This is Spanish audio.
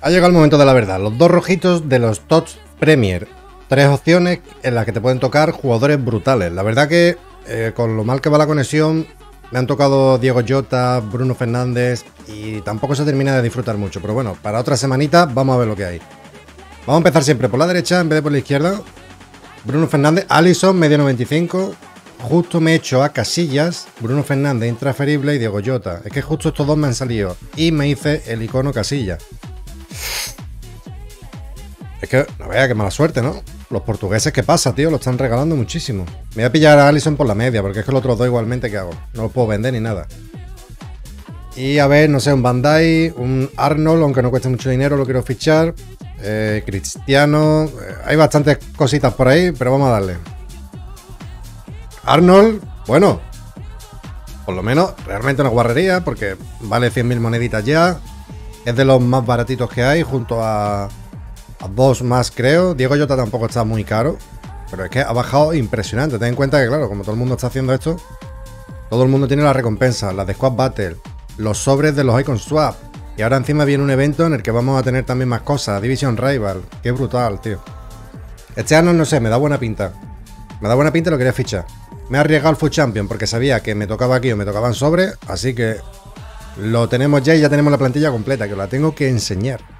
Ha llegado el momento de la verdad. Los dos rojitos de los TOTS Premier. Tres opciones en las que te pueden tocar jugadores brutales. La verdad que eh, con lo mal que va la conexión, me han tocado Diego Jota, Bruno Fernández y tampoco se termina de disfrutar mucho. Pero bueno, para otra semanita vamos a ver lo que hay. Vamos a empezar siempre por la derecha en vez de por la izquierda. Bruno Fernández, Allison, medio 95. Justo me he hecho a Casillas, Bruno Fernández, intransferible y Diego Jota. Es que justo estos dos me han salido. Y me hice el icono Casillas. Es que, no vea, qué mala suerte, ¿no? Los portugueses, ¿qué pasa, tío? Lo están regalando muchísimo. Me voy a pillar a Allison por la media, porque es que los otros dos igualmente, ¿qué hago? No los puedo vender ni nada. Y a ver, no sé, un Bandai, un Arnold, aunque no cueste mucho dinero, lo quiero fichar. Eh, Cristiano. Eh, hay bastantes cositas por ahí, pero vamos a darle. Arnold, bueno. Por lo menos, realmente una guarrería, porque vale 100.000 moneditas ya. Es de los más baratitos que hay, junto a dos más, creo. Diego Jota tampoco está muy caro. Pero es que ha bajado impresionante. Ten en cuenta que, claro, como todo el mundo está haciendo esto, todo el mundo tiene la recompensa, las de Squad Battle, los sobres de los Icon Swap. Y ahora encima viene un evento en el que vamos a tener también más cosas. Division Rival. Qué brutal, tío. Este año, no sé, me da buena pinta. Me da buena pinta y lo quería fichar. Me ha arriesgado el Food Champion porque sabía que me tocaba aquí o me tocaban sobres. Así que lo tenemos ya y ya tenemos la plantilla completa, que la tengo que enseñar.